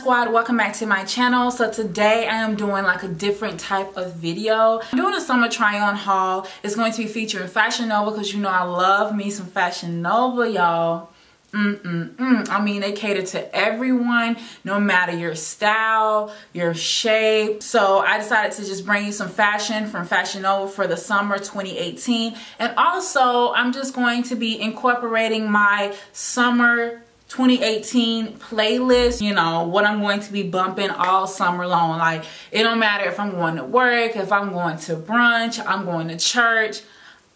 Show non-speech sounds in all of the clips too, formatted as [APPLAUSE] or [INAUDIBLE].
squad welcome back to my channel so today i am doing like a different type of video i'm doing a summer try on haul it's going to be featuring fashion nova because you know i love me some fashion nova y'all Mm -mm -mm. I mean, they cater to everyone, no matter your style, your shape. So I decided to just bring you some fashion from Fashion Nova for the summer 2018. And also, I'm just going to be incorporating my summer 2018 playlist you know what i'm going to be bumping all summer long. Like it don't matter if i'm going to work if i'm going to brunch i'm going to church.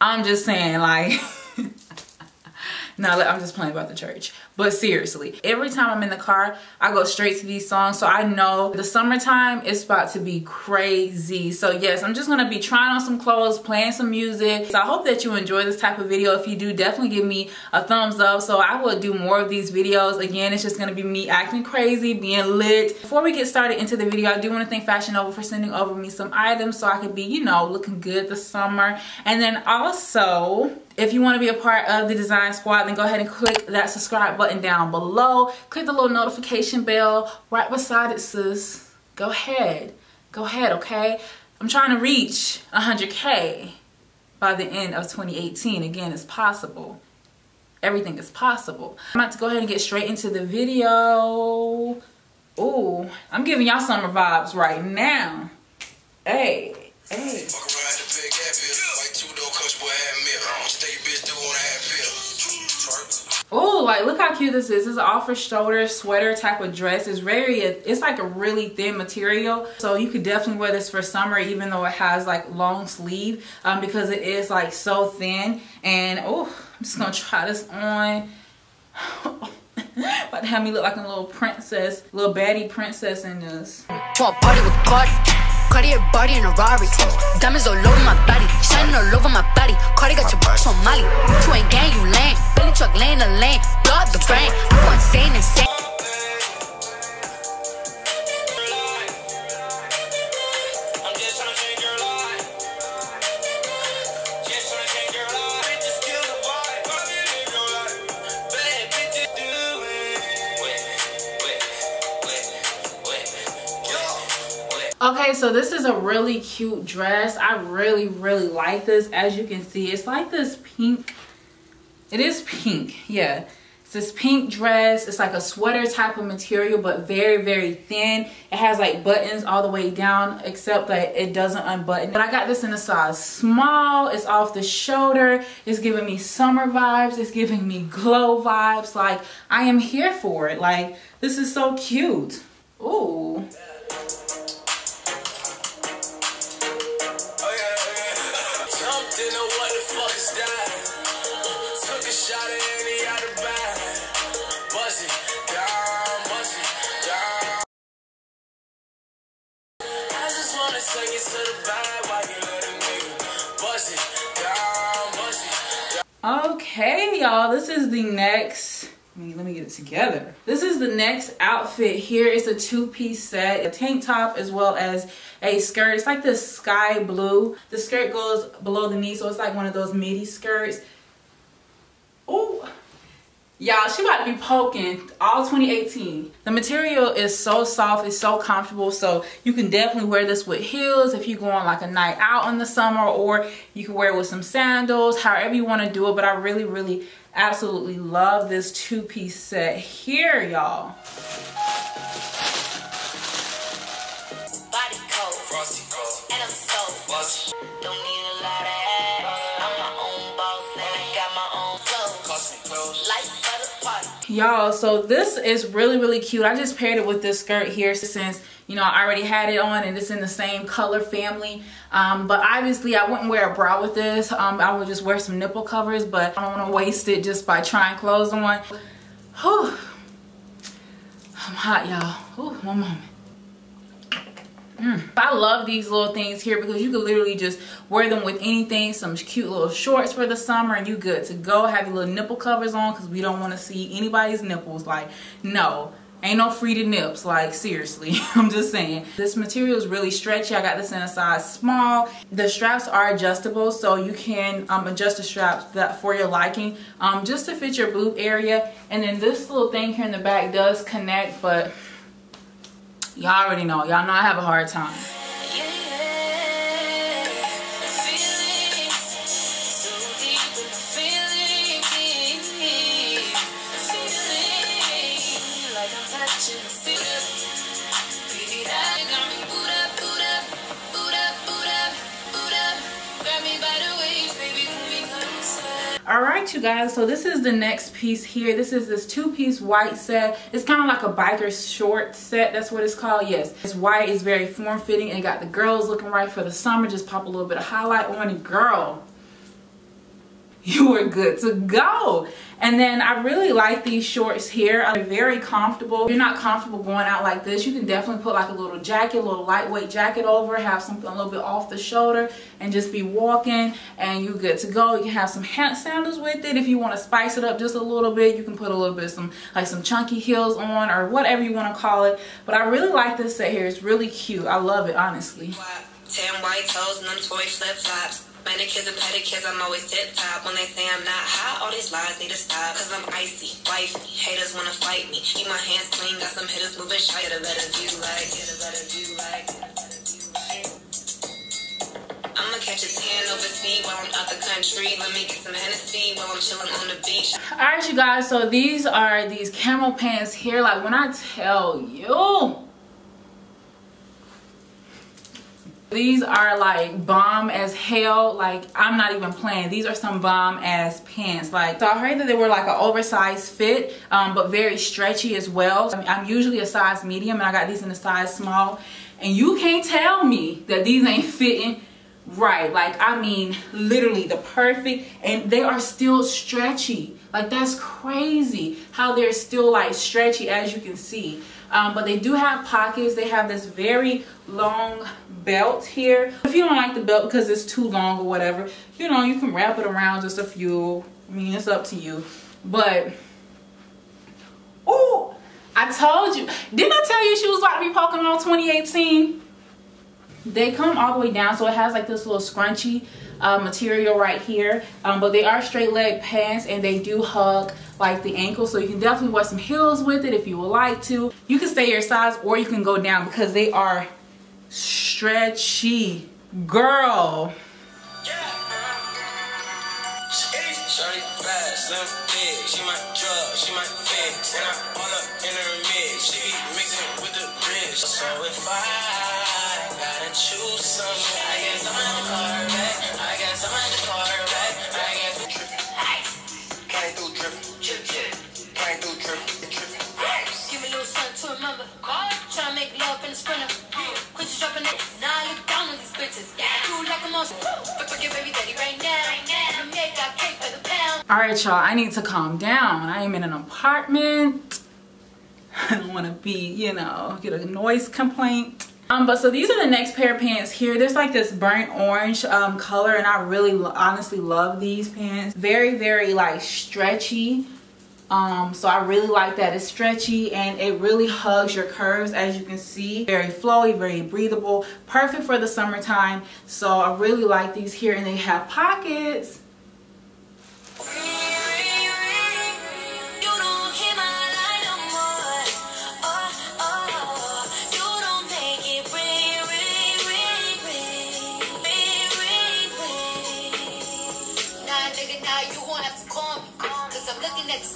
I'm just saying like [LAUGHS] no i'm just playing about the church but seriously, every time I'm in the car, I go straight to these songs. So I know the summertime is about to be crazy. So yes, I'm just gonna be trying on some clothes, playing some music. So I hope that you enjoy this type of video. If you do, definitely give me a thumbs up. So I will do more of these videos. Again, it's just gonna be me acting crazy, being lit. Before we get started into the video, I do wanna thank Fashion Nova for sending over me some items so I could be, you know, looking good this summer. And then also, if you want to be a part of the design squad, then go ahead and click that subscribe button down below. Click the little notification bell right beside it, sis. Go ahead. Go ahead, okay? I'm trying to reach 100K by the end of 2018. Again, it's possible. Everything is possible. I'm about to go ahead and get straight into the video. Ooh, I'm giving y'all summer vibes right now. Hey, hey. Oh, like look how cute this is. This is off shoulder sweater type of dress. It's very, it's like a really thin material. So you could definitely wear this for summer even though it has like long sleeve um, because it is like so thin. And oh, I'm just gonna try this on. [LAUGHS] about to have me look like a little princess, little baddie princess in this. party with Cartier body in a Rari. Diamonds all over my body, shining all over my body. Cardi got your bitch on Molly. You ain't gang, you lame. Billy truck laying the lane, blow up the brain. I'm insane, insane. Okay, so this is a really cute dress. I really, really like this. As you can see, it's like this pink. It is pink, yeah. It's this pink dress. It's like a sweater type of material, but very, very thin. It has like buttons all the way down, except that it doesn't unbutton. But I got this in a size small. It's off the shoulder. It's giving me summer vibes. It's giving me glow vibes. Like, I am here for it. Like, this is so cute. Ooh. Okay, y'all, this is the next let me, let me get it together. This is the next outfit here. It's a two-piece set, a tank top as well as a skirt. It's like this sky blue. The skirt goes below the knee, so it's like one of those midi skirts. Oh, Y'all, she about to be poking all 2018. The material is so soft, it's so comfortable, so you can definitely wear this with heels if you go on like a night out in the summer, or you can wear it with some sandals, however you want to do it. But I really, really, absolutely love this two-piece set here, y'all. Y'all so this is really really cute. I just paired it with this skirt here since you know i already had it on and it's in the same color family. Um, but obviously i wouldn't wear a bra with this. Um, i would just wear some nipple covers but i don't want to waste it just by trying clothes on. Whew. i'm hot y'all. One moment Mm. I love these little things here because you can literally just wear them with anything. Some cute little shorts for the summer and you good to go. Have your little nipple covers on because we don't want to see anybody's nipples. Like, no. Ain't no free to nips, like seriously, [LAUGHS] I'm just saying. This material is really stretchy. I got this in a size small. The straps are adjustable, so you can um, adjust the straps that for your liking, um, just to fit your boob area. And then this little thing here in the back does connect, but Y'all already know. Y'all know I have a hard time. Right you guys? So this is the next piece here. This is this two-piece white set. It's kind of like a biker short set that's what it's called yes. It's white it's very form-fitting and got the girls looking right for the summer. Just pop a little bit of highlight on it. Girl [LAUGHS] you are good to go and then I really like these shorts here. They're very comfortable. If you're not comfortable going out like this, you can definitely put like a little jacket, a little lightweight jacket over, have something a little bit off the shoulder and just be walking and you're good to go. You can have some sandals with it. If you want to spice it up just a little bit, you can put a little bit of some like some chunky heels on or whatever you want to call it. But I really like this set here. It's really cute. I love it, honestly. Ten white toes and them toy flip-flops. Manicures and pedicures, I'm always tip top. When they say I'm not hot, all these lies need to stop. Cause I'm icy, wifey. Haters wanna fight me. Keep my hands clean, got some hitters moving shy. Get a better view like, get a better view like. I'ma catch a tan overseas while I'm out the country. Let me get some Hennessy while I'm chilling on the beach. Alright, you guys, so these are these camel pants here. Like, when I tell you, These are like bomb as hell. Like I'm not even playing. These are some bomb ass pants. Like so I heard that they were like an oversized fit, um, but very stretchy as well. Mean, I'm usually a size medium and I got these in a size small. And you can't tell me that these ain't fitting right. Like I mean literally the perfect and they are still stretchy. Like that's crazy how they're still like stretchy as you can see um, but they do have pockets. They have this very long belt here. If you don't like the belt because it's too long or whatever you know you can wrap it around just a few. I mean it's up to you. But oh I told you. Didn't I tell you she was about to be Pokemon 2018 they come all the way down so it has like this little scrunchy uh, material right here. Um, but they are straight leg pants and they do hug like the ankle. So you can definitely wear some heels with it if you would like to. You can stay your size or you can go down because they are stretchy. Girl. So if I gotta choose someone, I guess I'm in All right, y'all. I need to calm down. I am in an apartment. I don't want to be, you know, get a noise complaint. Um, but so these are the next pair of pants here. There's like this burnt orange um, color and I really honestly love these pants. Very, very like stretchy. Um, so I really like that. It's stretchy and it really hugs your curves as you can see. Very flowy, very breathable. Perfect for the summertime. So I really like these here and they have pockets.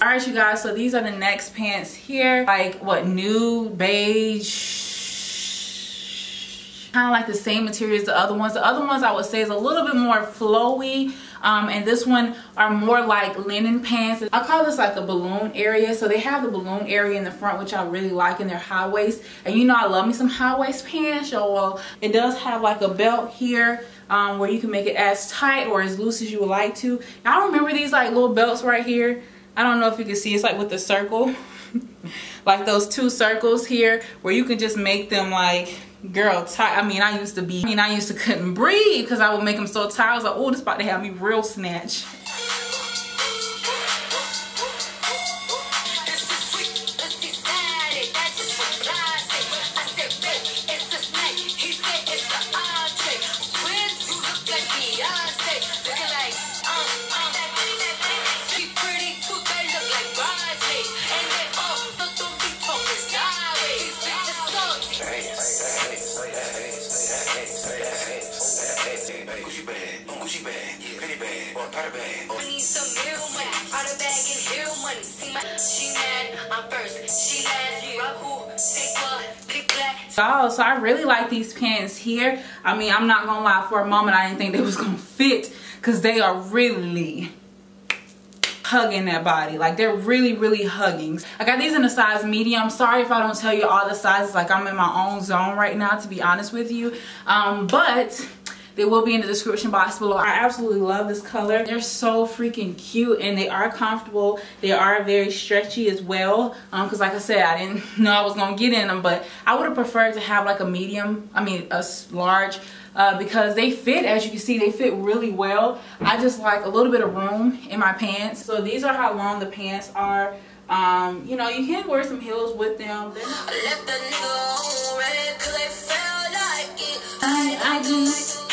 All right you guys so these are the next pants here. Like what new beige? Kind of like the same material as the other ones. The other ones i would say is a little bit more flowy um, and this one are more like linen pants. I call this like a balloon area. So they have the balloon area in the front which i really like in their high waist. And you know i love me some high waist pants so well it does have like a belt here um, where you can make it as tight or as loose as you would like to. I remember these like little belts right here I don't know if you can see, it's like with the circle. [LAUGHS] like those two circles here where you can just make them like girl tight. I mean, I used to be, I mean, I used to couldn't breathe because I would make them so tight. I was like, oh, this about to have me real snatch. Oh, so I really like these pants here. I mean, I'm not gonna lie, for a moment I didn't think they was gonna fit because they are really hugging that body. Like they're really really hugging. I got these in a size medium. Sorry if i don't tell you all the sizes. Like i'm in my own zone right now to be honest with you. Um, but they will be in the description box below. I absolutely love this color. They're so freaking cute and they are comfortable. They are very stretchy as well. Um, Cause like I said, I didn't [LAUGHS] know I was gonna get in them, but I would have preferred to have like a medium, I mean a large, uh, because they fit, as you can see, they fit really well. I just like a little bit of room in my pants. So these are how long the pants are. Um, you know, you can wear some heels with them. I, I just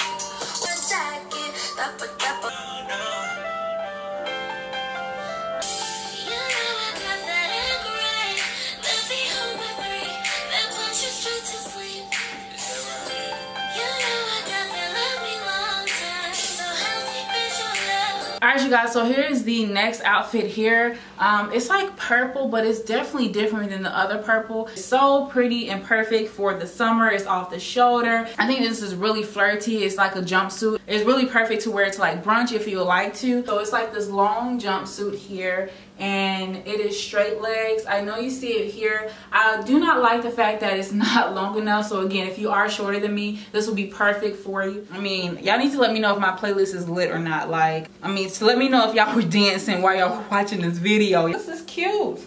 Alright you guys, so here's the next outfit here. Um, it's like purple, but it's definitely different than the other purple. It's so pretty and perfect for the summer. It's off the shoulder. I think this is really flirty. It's like a jumpsuit. It's really perfect to wear to like brunch if you would like to. So it's like this long jumpsuit here and it is straight legs. I know you see it here. I do not like the fact that it's [LAUGHS] not long enough. So again if you are shorter than me this will be perfect for you. I mean y'all need to let me know if my playlist is lit or not. Like i mean to let me know if y'all were [LAUGHS] dancing while y'all were watching this video. This is cute.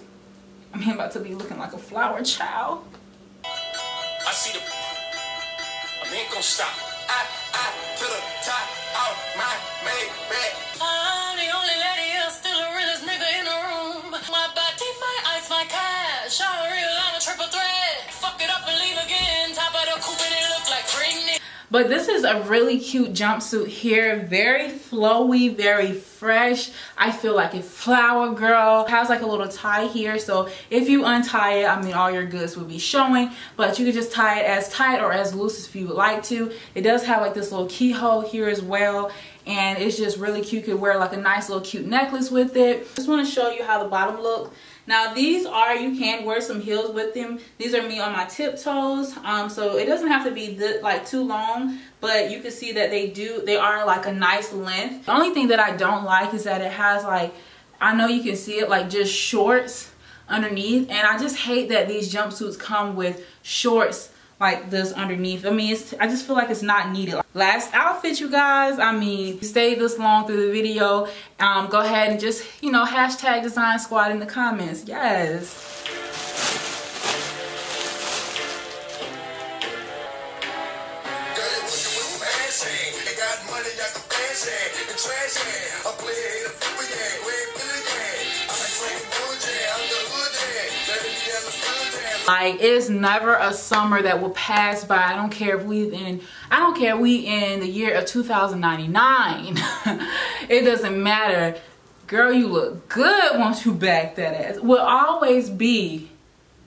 I'm about to be looking like a flower child. I see the i ain't gonna stop. I, I, to the top out my made But this is a really cute jumpsuit here. Very flowy, very fresh. I feel like a flower girl. It has like a little tie here. So if you untie it, I mean, all your goods will be showing. But you can just tie it as tight or as loose if you would like to. It does have like this little keyhole here as well and it's just really cute. You could wear like a nice little cute necklace with it. Just want to show you how the bottom look. Now these are, you can wear some heels with them. These are me on my tiptoes. Um, so it doesn't have to be the, like too long, but you can see that they do, they are like a nice length. The only thing that I don't like is that it has like, I know you can see it like just shorts underneath. And I just hate that these jumpsuits come with shorts like this underneath. I mean, I just feel like it's not needed. Last outfit, you guys. I mean, stay this long through the video. Um, go ahead and just, you know, hashtag design squad in the comments. Yes. Like it's never a summer that will pass by. I don't care if we in I don't care we in the year of 2099. [LAUGHS] it doesn't matter. Girl, you look good once you back that ass. Will always be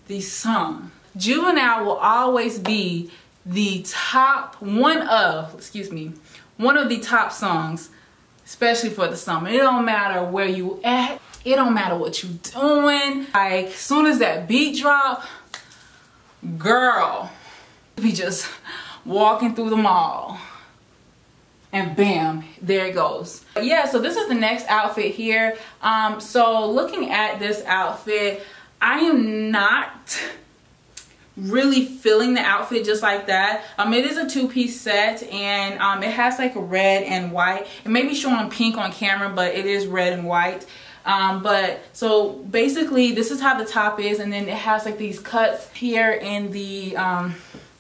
the song. Juvenile will always be the top one of, excuse me, one of the top songs, especially for the summer. It don't matter where you at. It don't matter what you doing. Like, soon as that beat drop, girl be just walking through the mall. And bam there it goes. Yeah so this is the next outfit here. Um so looking at this outfit i am not really feeling the outfit just like that. Um it is a two-piece set and um it has like a red and white. It may be showing pink on camera but it is red and white um, but so basically this is how the top is and then it has like these cuts here in the um,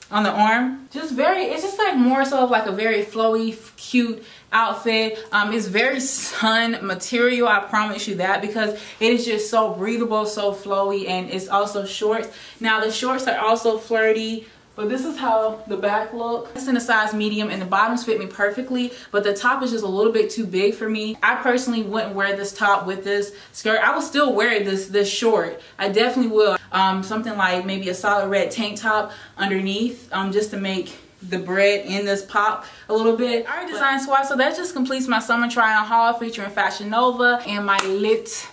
on the arm. Just very it's just like more so of like a very flowy cute outfit. Um, it's very sun material I promise you that because it is just so breathable so flowy and it's also shorts. Now the shorts are also flirty but this is how the back look. It's in a size medium and the bottoms fit me perfectly, but the top is just a little bit too big for me. I personally wouldn't wear this top with this skirt. I will still wear this this short. I definitely will. um, something like maybe a solid red tank top underneath um, just to make the bread in this pop a little bit. Alright design squad, so that just completes my summer try on haul featuring Fashion Nova and my lit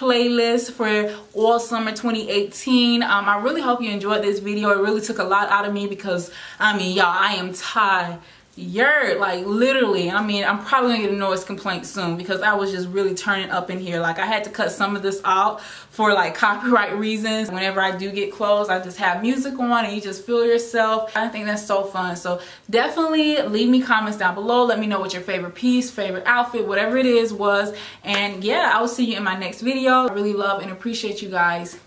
playlist for all summer 2018 um, i really hope you enjoyed this video. It really took a lot out of me because i mean y'all i am tired you're like literally i mean i'm probably gonna get a noise complaint soon because i was just really turning up in here. Like i had to cut some of this out for like [LAUGHS] copyright reasons. Whenever i do get clothes i just have music on and you just feel yourself. I think that's so fun. So definitely leave me comments down below. Let me know what your favorite piece favorite outfit whatever it is was. And yeah i will see you in my next video. I really love and appreciate you guys.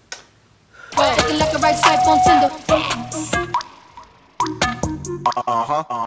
Uh-huh